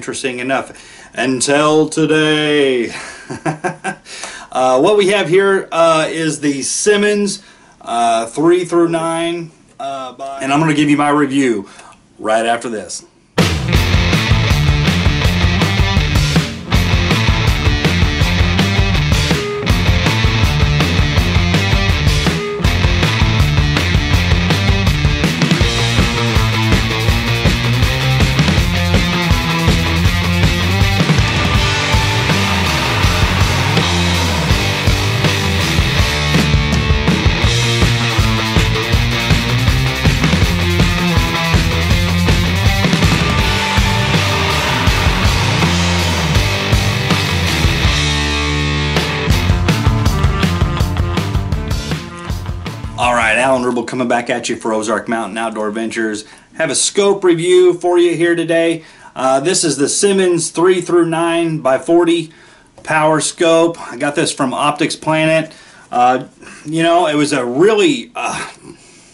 interesting enough until today. uh, what we have here uh, is the Simmons uh, 3 through 9, uh, and I'm going to give you my review right after this. All right, Alan Rubel coming back at you for Ozark Mountain Outdoor Adventures. Have a scope review for you here today. Uh, this is the Simmons 3 through 9 by 40 power scope. I got this from Optics Planet. Uh, you know, it was a really uh,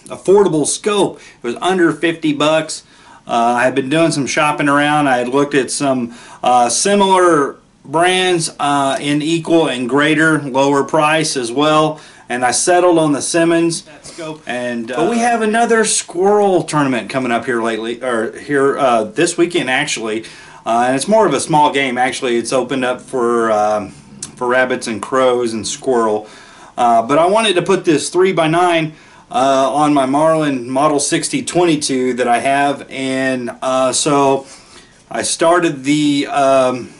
affordable scope. It was under 50 bucks. Uh, I had been doing some shopping around. I had looked at some uh, similar brands uh, in equal and greater lower price as well and I settled on the Simmons. And uh, but we have another squirrel tournament coming up here lately, or here uh, this weekend actually, uh, and it's more of a small game. Actually, it's opened up for um, for rabbits and crows and squirrel. Uh, but I wanted to put this three by nine uh, on my Marlin Model 6022 that I have, and uh, so I started the. Um,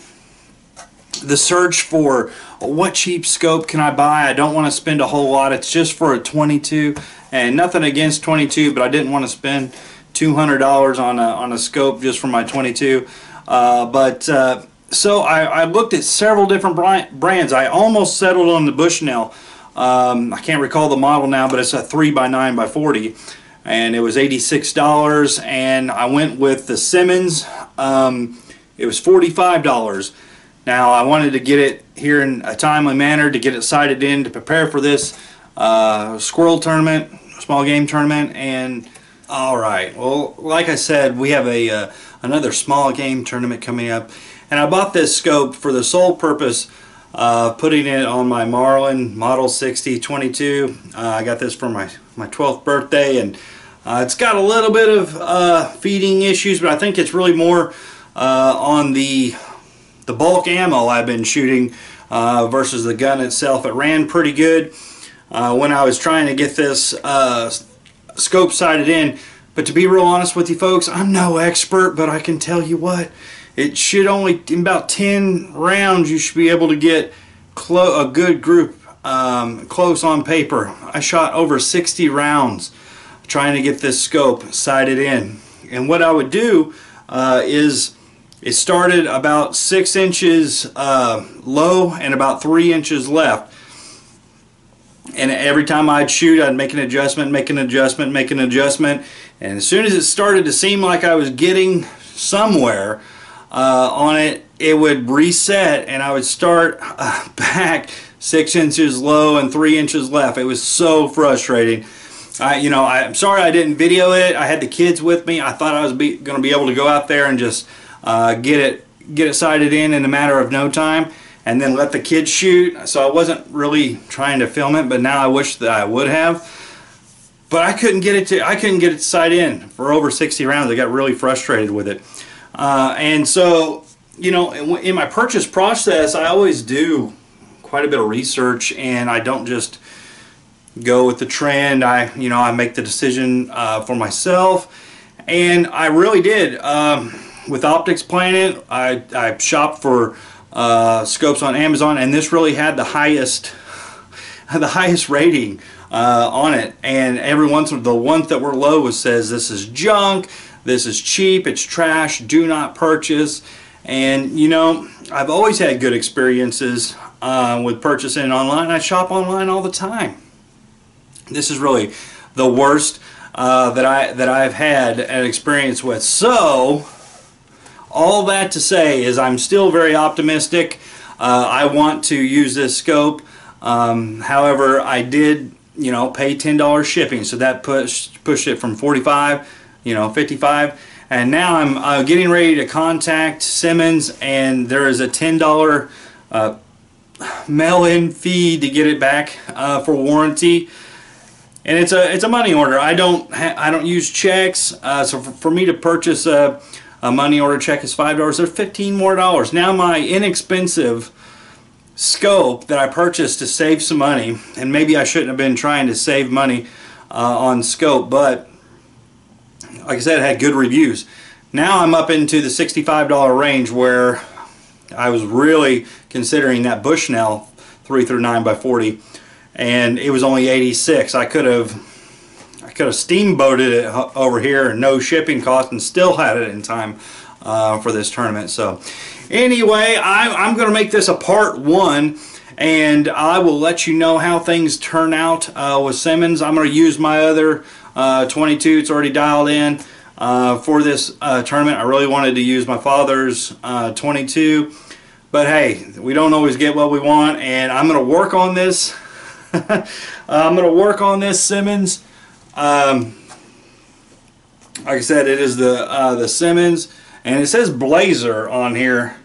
the search for what cheap scope can I buy? I don't want to spend a whole lot. It's just for a 22 and nothing against 22 but I didn't want to spend $200 on a, on a scope just for my 22 uh, but uh, so I, I, looked at several different brands. I almost settled on the Bushnell. Um, I can't recall the model now but it's a 3 by 9 by 40 and it was $86 and I went with the Simmons. Um, it was $45 now I wanted to get it here in a timely manner to get it sighted in to prepare for this uh, squirrel tournament, small game tournament, and all right. Well, like I said, we have a uh, another small game tournament coming up, and I bought this scope for the sole purpose of putting it on my Marlin Model 6022. Uh, I got this for my my 12th birthday, and uh, it's got a little bit of uh, feeding issues, but I think it's really more uh, on the the bulk ammo I've been shooting uh, versus the gun itself. It ran pretty good uh, when I was trying to get this uh, scope sighted in. But to be real honest with you folks, I'm no expert, but I can tell you what, it should only, in about 10 rounds, you should be able to get a good group um, close on paper. I shot over 60 rounds trying to get this scope sighted in. And what I would do uh, is it started about six inches uh, low and about three inches left. And every time I'd shoot, I'd make an adjustment, make an adjustment, make an adjustment. And as soon as it started to seem like I was getting somewhere uh, on it, it would reset and I would start uh, back six inches low and three inches left. It was so frustrating. I, you know, I'm sorry I didn't video it. I had the kids with me. I thought I was going to be able to go out there and just uh, get it get it sighted in in a matter of no time and then let the kids shoot. So I wasn't really trying to film it but now I wish that I would have. But I couldn't get it to I couldn't get it sight in for over 60 rounds. I got really frustrated with it. Uh, and so you know in my purchase process I always do quite a bit of research and I don't just go with the trend. I you know I make the decision uh, for myself. And I really did um, with Optics Planet. I, I shopped for uh, scopes on Amazon, and this really had the highest the highest rating uh, on it. And every once in the ones that were low says this is junk, this is cheap, it's trash, do not purchase. And you know, I've always had good experiences uh, with purchasing online. I shop online all the time. This is really the worst uh, that I that I've had an experience with. So all that to say is I'm still very optimistic. Uh, I want to use this scope. Um, however, I did, you know, pay $10 shipping, so that pushed pushed it from 45, you know, 55. And now I'm uh, getting ready to contact Simmons, and there is a $10 uh, mail-in fee to get it back uh, for warranty. And it's a it's a money order. I don't I don't use checks, uh, so for, for, me to purchase a, a money order check is five dollars. They're fifteen more dollars. Now my inexpensive scope that I purchased to save some money, and maybe I shouldn't have been trying to save money uh, on scope, but like I said, it had good reviews. Now I'm up into the $65 range where I was really considering that Bushnell 3 through 9 by 40 and it was only 86. I could have could have steamboated it over here and no shipping cost and still had it in time uh, for this tournament. So anyway, I, am going to make this a part one and I will let you know how things turn out uh, with Simmons. I'm going to use my other uh, 22. It's already dialed in uh, for this uh, tournament. I really wanted to use my father's uh, 22. But hey, we don't always get what we want and I'm going to work on this. I'm going to work on this Simmons. Um, like I said, it is the uh, the Simmons and it says Blazer on here.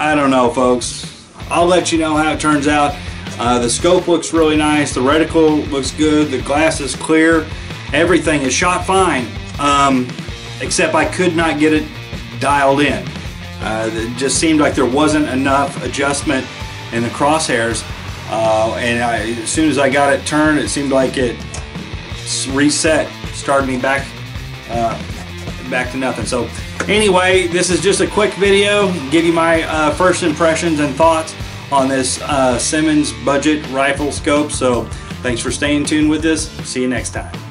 I don't know, folks. I'll let you know how it turns out. Uh, the scope looks really nice. The reticle looks good. The glass is clear. Everything is shot fine. Um, except I could not get it dialed in. Uh, it just seemed like there wasn't enough adjustment in the crosshairs. Uh, and I, as soon as I got it turned, it seemed like it reset, started me back, uh, back to nothing. So Anyway, this is just a quick video, give you my uh, first impressions and thoughts on this uh, Simmons budget rifle scope. So thanks for staying tuned with this. See you next time.